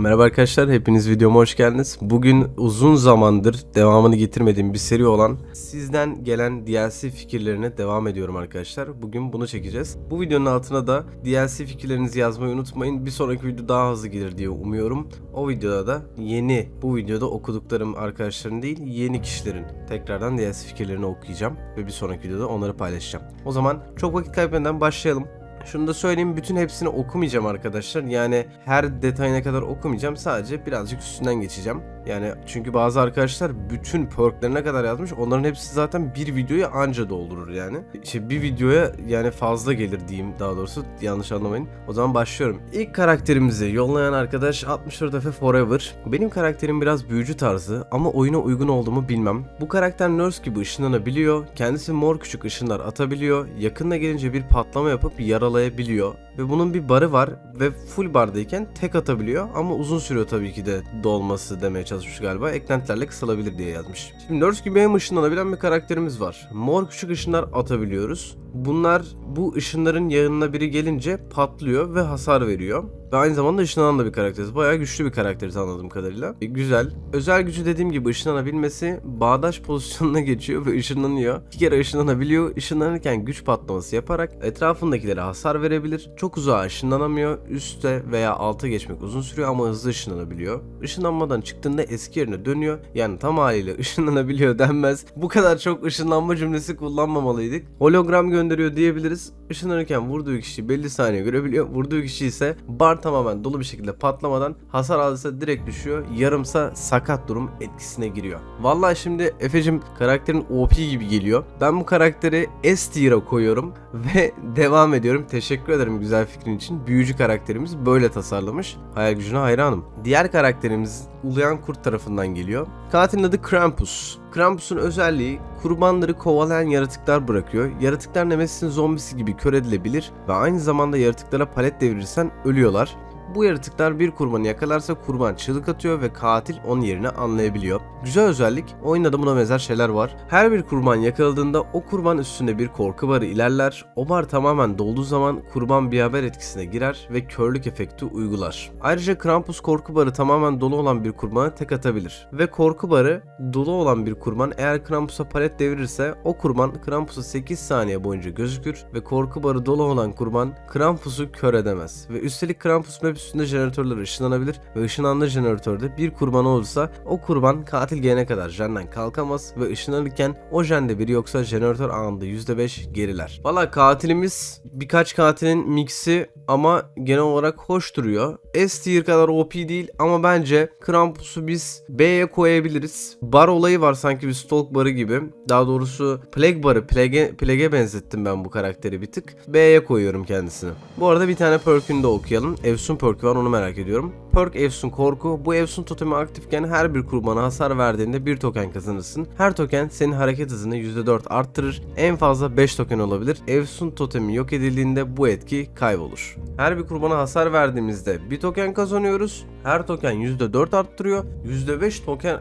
Merhaba arkadaşlar, hepiniz videoma hoş geldiniz. Bugün uzun zamandır devamını getirmediğim bir seri olan sizden gelen DLC fikirlerine devam ediyorum arkadaşlar. Bugün bunu çekeceğiz. Bu videonun altına da DLC fikirlerinizi yazmayı unutmayın. Bir sonraki video daha hızlı gelir diye umuyorum. O videoda da yeni, bu videoda okuduklarım arkadaşların değil, yeni kişilerin tekrardan DLC fikirlerini okuyacağım. Ve bir sonraki videoda onları paylaşacağım. O zaman çok vakit kaybetmeden başlayalım. Şunu da söyleyeyim bütün hepsini okumayacağım arkadaşlar. Yani her detayına kadar okumayacağım. Sadece birazcık üstünden geçeceğim. Yani çünkü bazı arkadaşlar bütün perklerine kadar yazmış. Onların hepsi zaten bir videoya anca doldurur yani. İşte bir videoya yani fazla gelir diyeyim daha doğrusu. Yanlış anlamayın. O zaman başlıyorum. İlk karakterimizi yollayan arkadaş 64 Efe Forever. Benim karakterim biraz büyücü tarzı ama oyuna uygun olduğumu bilmem. Bu karakter nurse gibi ışınlanabiliyor. Kendisi mor küçük ışınlar atabiliyor. Yakınına gelince bir patlama yapıp yaralayabiliyor. Ve bunun bir barı var ve full bardayken tek atabiliyor ama uzun sürüyor tabii ki de dolması demeye çalışmış galiba. Eklentilerle kısalabilir diye yazmış. Şimdi Nurse gibi hem ışınlanabilen bir karakterimiz var. Mor küçük ışınlar atabiliyoruz. Bunlar bu ışınların yanına biri gelince patlıyor ve hasar veriyor. Ve aynı zamanda ışınlanan da bir karakteriz. Bayağı güçlü bir karakteriz anladığım kadarıyla. E, güzel. Özel gücü dediğim gibi ışınlanabilmesi bağdaş pozisyonuna geçiyor ve ışınlanıyor. İki kere ışınlanabiliyor. Işınlanırken güç patlaması yaparak etrafındakilere hasar verebilir. Çok uzağa ışınlanamıyor. Üste veya alta geçmek uzun sürüyor ama hızlı ışınlanabiliyor. Işınlanmadan çıktığında eski yerine dönüyor. Yani tam haliyle ışınlanabiliyor denmez. Bu kadar çok ışınlanma cümlesi kullanmamalıydık. Hologram gönderiyor diyebiliriz. Işınlanırken vurduğu kişi belli saniye görebiliyor. Vurduğu kişi ise bar tamamen dolu bir şekilde patlamadan hasar aldıysa direkt düşüyor. Yarımsa sakat durum etkisine giriyor. Vallahi şimdi Efe'cim karakterin OP gibi geliyor. Ben bu karakteri S tier'a koyuyorum ve devam ediyorum. Teşekkür ederim güzel fikrin için. Büyücü karakterimiz böyle tasarlamış. Hayal gücüne hayranım. Diğer karakterimiz Uluyan Kurt tarafından geliyor. Katilin adı Krampus. Krampus'un özelliği kurbanları kovalayan yaratıklar bırakıyor. Yaratıklar Nemesis'in zombisi gibi kör edilebilir ve aynı zamanda yaratıklara palet devirirsen ölüyorlar. Bu yaratıklar bir kurbanı yakalarsa kurban çığlık atıyor ve katil onun yerini anlayabiliyor. Güzel özellik, oyunda da buna benzer şeyler var. Her bir kurban yakaladığında o kurban üstünde bir korku barı ilerler. O bar tamamen dolduğu zaman kurban bir haber etkisine girer ve körlük efekti uygular. Ayrıca Krampus korku barı tamamen dolu olan bir kurbana tek atabilir. Ve korku barı dolu olan bir kurban eğer Krampus'a palet devirirse o kurban Krampus'a 8 saniye boyunca gözükür ve korku barı dolu olan kurban Krampus'u kör edemez. Ve üstelik Krampus map üstünde jeneratörler ışınlanabilir ve ışınlandığı jeneratörde bir kurban olursa o kurban katil gelene kadar jenden kalkamaz ve ışınlanırken o jende biri yoksa jeneratör anında %5 geriler. Valla katilimiz birkaç katilin mixi ama genel olarak hoş duruyor. S tier kadar OP değil ama bence Krampus'u biz B'ye koyabiliriz. Bar olayı var sanki bir stalk barı gibi. Daha doğrusu Plague barı. Plague'e Plague benzettim ben bu karakteri bir tık. B'ye koyuyorum kendisini. Bu arada bir tane perk'ünü de okuyalım. Efsun perk'ü var onu merak ediyorum. Perk Efsun Korku. Bu Efsun totemi aktifken her bir kurbana hasar verdiğinde bir token kazanırsın. Her token senin hareket hızını %4 arttırır. En fazla 5 token olabilir. Efsun totemi yok edildiğinde bu etki kaybolur. Her bir kurbana hasar verdiğimizde bir token kazanıyoruz. Her token %4 arttırıyor. %5 token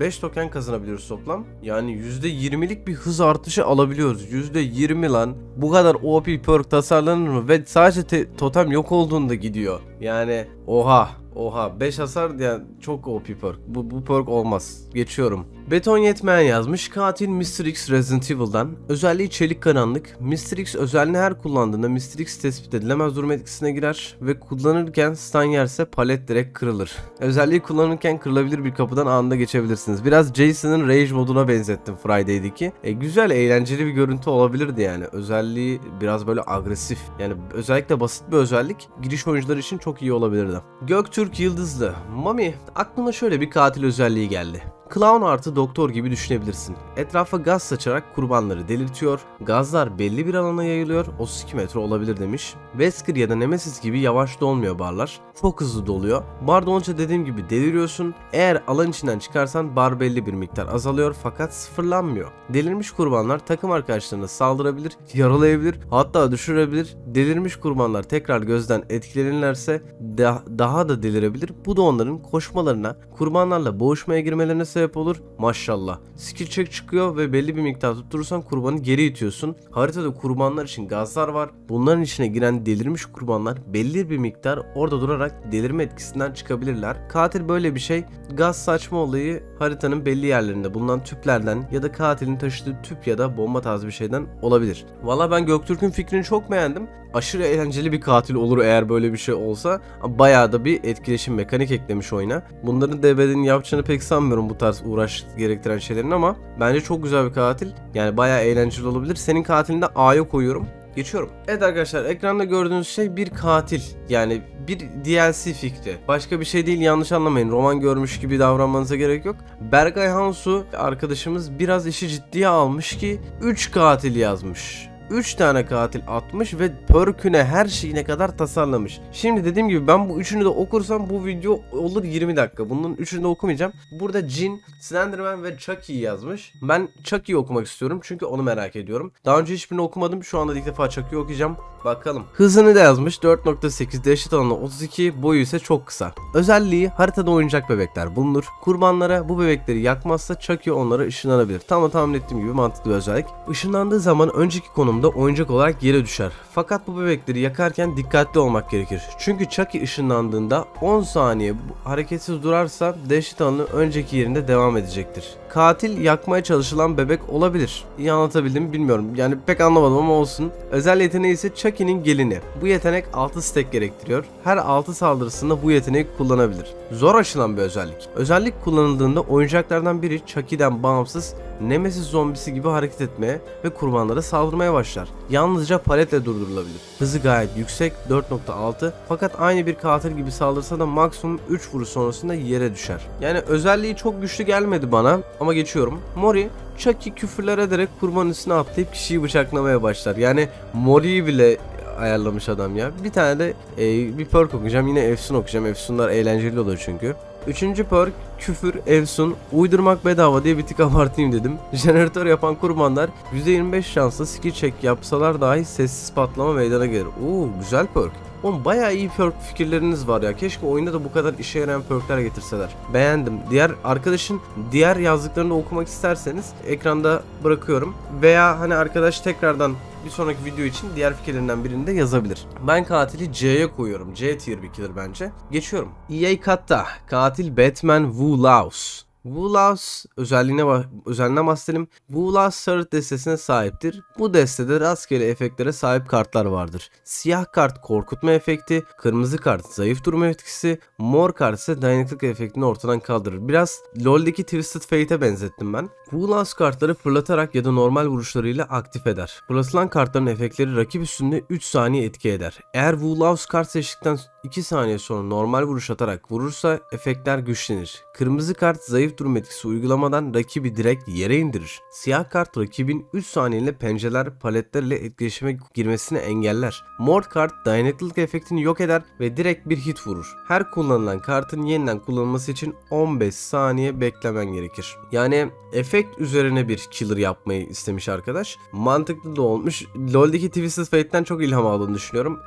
5 token kazanabiliyoruz toplam. Yani %20'lik bir hız artışı alabiliyoruz. %20 lan. Bu kadar OP perk tasarlanır mı? Ve sadece totem yok olduğunda gidiyor. Yani oha. Oha 5 hasar yani çok OP perk. Bu, bu perk olmaz. Geçiyorum. Beton yetmeyen yazmış. Katil Mr. X Resident Evil'dan. Özelliği çelik karanlık. Mr. X özelliğini her kullandığında Mr. X tespit edilemez durum etkisine girer ve kullanırken stun yerse palet direkt kırılır. Özelliği kullanırken kırılabilir bir kapıdan anında geçebilirsiniz. Biraz Jason'ın Rage moduna benzettim Friday'deki. E, güzel eğlenceli bir görüntü olabilirdi yani. Özelliği biraz böyle agresif. Yani özellikle basit bir özellik giriş oyuncular için çok iyi olabilirdi. Göktürk Yıldızlı. Mami aklıma şöyle bir katil özelliği geldi. Clown artı doktor gibi düşünebilirsin. Etrafa gaz saçarak kurbanları delirtiyor, gazlar belli bir alana yayılıyor, 32 metre olabilir demiş. Wesker ya da Nemesis gibi yavaş dolmuyor barlar, çok hızlı doluyor. Bar dolunca dediğim gibi deliriyorsun, eğer alan içinden çıkarsan bar belli bir miktar azalıyor fakat sıfırlanmıyor. Delirmiş kurbanlar takım arkadaşlarına saldırabilir, yaralayabilir, hatta düşürebilir. Delirmiş kurbanlar tekrar gözden etkilenirlerse da daha da delirebilir. Bu da onların koşmalarına, kurbanlarla boğuşmaya girmelerine sebep olur. Maşallah. Skill check çıkıyor ve belli bir miktar tutturursan kurbanı geri itiyorsun. Haritada kurbanlar için gazlar var. Bunların içine giren delirmiş kurbanlar belli bir miktar orada durarak delirme etkisinden çıkabilirler. Katil böyle bir şey. Gaz saçma olayı haritanın belli yerlerinde bulunan tüplerden ya da katilin taşıdığı tüp ya da bomba tarzı bir şeyden olabilir. Valla ben Göktürk'ün fikrini çok beğendim. Aşırı eğlenceli bir katil olur eğer böyle bir şey olsa. Bayağı da bir etkileşim mekanik eklemiş oyuna. Bunların DB'nin yapacağını pek sanmıyorum bu tarz uğraş gerektiren şeylerin ama bence çok güzel bir katil. Yani bayağı eğlenceli olabilir. Senin katilini de A'ya koyuyorum. Geçiyorum. Evet arkadaşlar ekranda gördüğünüz şey bir katil. Yani bir DLC fikri. Başka bir şey değil yanlış anlamayın. Roman görmüş gibi davranmanıza gerek yok. Bergay Hansu arkadaşımız biraz işi ciddiye almış ki 3 katil yazmış. 3 tane katil atmış ve perküne her şeyine kadar tasarlamış. Şimdi dediğim gibi ben bu üçünü de okursam bu video olur 20 dakika. Bunun üçünü de okumayacağım. Burada Jin, Slenderman ve Chucky yazmış. Ben Chucky'yi okumak istiyorum çünkü onu merak ediyorum. Daha önce hiçbirini okumadım. Şu anda ilk defa Chucky'yi okuyacağım. Bakalım. Hızını da yazmış. 4.8 dehşet alanı 32. Boyu ise çok kısa. Özelliği haritada oyuncak bebekler bulunur. Kurbanlara bu bebekleri yakmazsa Chucky onlara ışınlanabilir. Tam tahmin ettiğim gibi mantıklı bir özellik. Işınlandığı zaman önceki konumda oyuncak olarak yere düşer. Fakat bu bebekleri yakarken dikkatli olmak gerekir. Çünkü Chucky ışınlandığında 10 saniye hareketsiz durarsa dehşet alanı önceki yerinde devam edecektir. Katil yakmaya çalışılan bebek olabilir. İyi anlatabildim mi bilmiyorum. Yani pek anlamadım ama olsun. Özel yeteneği ise Chucky'nin gelini. Bu yetenek 6 stack gerektiriyor. Her 6 saldırısında bu yeteneği kullanabilir. Zor açılan bir özellik. Özellik kullanıldığında oyuncaklardan biri Chucky'den bağımsız Nemesis zombisi gibi hareket etmeye ve kurbanlara saldırmaya başlar. Yalnızca paletle durdurulabilir. Hızı gayet yüksek 4.6 fakat aynı bir katil gibi saldırsa da maksimum 3 vuruş sonrasında yere düşer. Yani özelliği çok güçlü gelmedi bana ama geçiyorum. Mori Chucky küfürler ederek kurbanın üstüne atlayıp kişiyi bıçaklamaya başlar. Yani Mori'yi bile ayarlamış adam ya. Bir tane de e, bir perk okuyacağım. Yine Efsun okuyacağım. Efsunlar eğlenceli oluyor çünkü. Üçüncü perk küfür, efsun, uydurmak bedava diye bir tık abartayım dedim. Jeneratör yapan kurbanlar %25 şansla skill check yapsalar dahi sessiz patlama meydana gelir. Oo güzel perk. Oğlum bayağı iyi perk fikirleriniz var ya. Keşke oyunda da bu kadar işe yarayan perkler getirseler. Beğendim. Diğer arkadaşın diğer yazdıklarını okumak isterseniz ekranda bırakıyorum. Veya hani arkadaş tekrardan bir sonraki video için diğer fikirlerinden birini de yazabilir. Ben katili C'ye koyuyorum. C tier bir killer bence. Geçiyorum. EA Katta. Katil Batman Wu Laos. Woolaus özelliğine özelliğine bahsedelim. Woolaus sarı destesine sahiptir. Bu destede rastgele efektlere sahip kartlar vardır. Siyah kart korkutma efekti, kırmızı kart zayıf durma etkisi, mor kart ise dayanıklık efektini ortadan kaldırır. Biraz LoL'deki Twisted Fate'e benzettim ben. Woolaus kartları fırlatarak ya da normal vuruşlarıyla aktif eder. Fırlatılan kartların efektleri rakip üstünde 3 saniye etki eder. Eğer Woolaus kart seçtikten 2 saniye sonra normal vuruş atarak vurursa efektler güçlenir. Kırmızı kart zayıf durum etkisi uygulamadan rakibi direkt yere indirir. Siyah kart rakibin 3 saniyeliğine pencereler, paletler ile etkileşime girmesini engeller. Mor kart dayanıklılık efektini yok eder ve direkt bir hit vurur. Her kullanılan kartın yeniden kullanılması için 15 saniye beklemen gerekir. Yani efekt üzerine bir killer yapmayı istemiş arkadaş. Mantıklı da olmuş. LoL'deki Twisted Fate'den çok ilham aldığını düşünüyorum.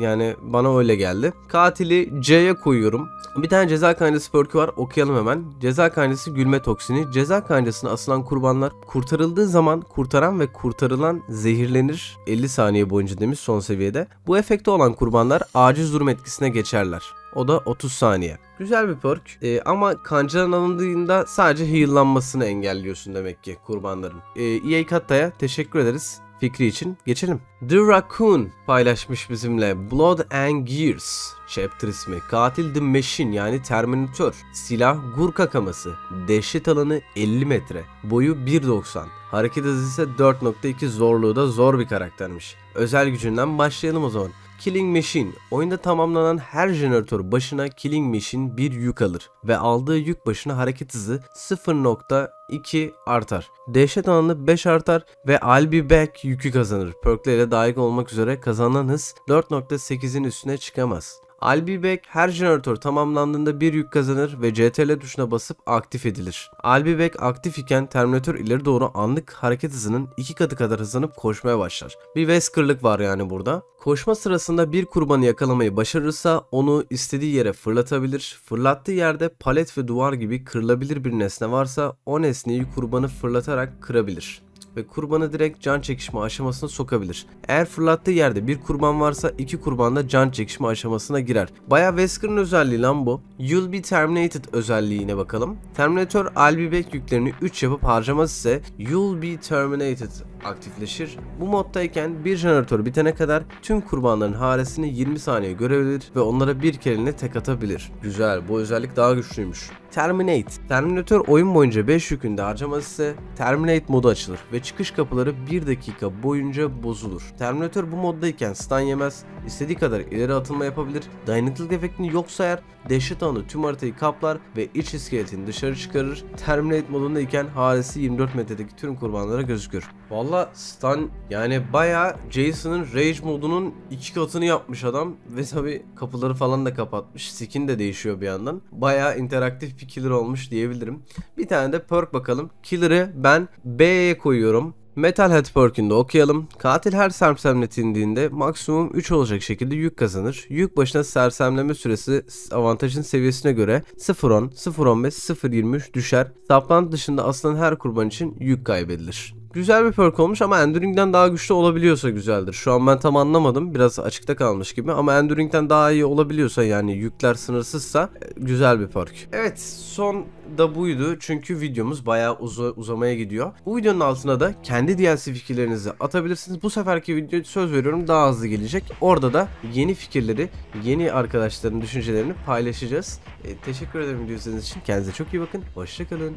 Yani bana öyle geldi. Katili C'ye koyuyorum. Bir tane ceza kaynası perkü var. Okuyalım hemen. Ceza kaynası gülme toksini. Ceza kaynasına asılan kurbanlar kurtarıldığı zaman kurtaran ve kurtarılan zehirlenir. 50 saniye boyunca demiş son seviyede. Bu efekte olan kurbanlar aciz durum etkisine geçerler. O da 30 saniye. Güzel bir perk ee, ama kancadan alındığında sadece heal'lanmasını engelliyorsun demek ki kurbanların. Ee, EA Katta'ya teşekkür ederiz fikri için geçelim. The Raccoon paylaşmış bizimle Blood and Gears chapter ismi. Katil The Machine yani Terminator. Silah Gurka kaması. Dehşet alanı 50 metre. Boyu 1.90. Hareket hızı ise 4.2 zorluğu da zor bir karaktermiş. Özel gücünden başlayalım o zaman. Killing Machine. Oyunda tamamlanan her jeneratör başına Killing Machine bir yük alır ve aldığı yük başına hareket hızı 0.2 artar. Dehşet alanı 5 artar ve I'll be back yükü kazanır. Perkler ile dahil olmak üzere kazanan hız 4.8'in üstüne çıkamaz. Albi Back her jeneratör tamamlandığında bir yük kazanır ve CTRL tuşuna basıp aktif edilir. Albi Back aktif iken Terminator ileri doğru anlık hareket hızının iki katı kadar hızlanıp koşmaya başlar. Bir Wesker'lık var yani burada. Koşma sırasında bir kurbanı yakalamayı başarırsa onu istediği yere fırlatabilir. Fırlattığı yerde palet ve duvar gibi kırılabilir bir nesne varsa o nesneyi kurbanı fırlatarak kırabilir ve kurbanı direkt can çekişme aşamasına sokabilir. Eğer fırlattığı yerde bir kurban varsa iki kurban da can çekişme aşamasına girer. Baya Wesker'ın özelliği lan bu. You'll be terminated özelliğine bakalım. Terminator Albi Back yüklerini 3 yapıp harcamaz ise You'll be terminated aktifleşir. Bu moddayken bir jeneratör bitene kadar tüm kurbanların haresini 20 saniye görebilir ve onlara bir kereliğine tek atabilir. Güzel bu özellik daha güçlüymüş. Terminate. Terminator oyun boyunca 5 yükünde harcamaz ise Terminate modu açılır ve çıkış kapıları 1 dakika boyunca bozulur. Terminator bu moddayken stun yemez, istediği kadar ileri atılma yapabilir, dayanıklılık efektini yok sayar, dehşet anı tüm haritayı kaplar ve iç iskeletini dışarı çıkarır. Terminate modundayken haresi 24 metredeki tüm kurbanlara gözükür. Valla stun yani baya Jason'ın Rage modunun iki katını yapmış adam ve tabi kapıları falan da kapatmış. Skin de değişiyor bir yandan. Baya interaktif bir killer olmuş diyebilirim. Bir tane de perk bakalım. Killer'ı ben B'ye koyuyorum. Metalhead perk'ünde okuyalım. Katil her sersemletildiğinde maksimum 3 olacak şekilde yük kazanır. Yük başına sersemleme süresi avantajın seviyesine göre 0.10, 0.15, 0.23 düşer. Saplantı dışında aslan her kurban için yük kaybedilir. Güzel bir perk olmuş ama Enduring'den daha güçlü olabiliyorsa güzeldir. Şu an ben tam anlamadım. Biraz açıkta kalmış gibi ama Enduring'den daha iyi olabiliyorsa yani yükler sınırsızsa e, güzel bir perk. Evet son da buydu çünkü videomuz bayağı uza uzamaya gidiyor. Bu videonun altına da kendi DLC fikirlerinizi atabilirsiniz. Bu seferki video söz veriyorum daha hızlı gelecek. Orada da yeni fikirleri, yeni arkadaşların düşüncelerini paylaşacağız. E, teşekkür ederim video izlediğiniz için. Kendinize çok iyi bakın. Hoşçakalın.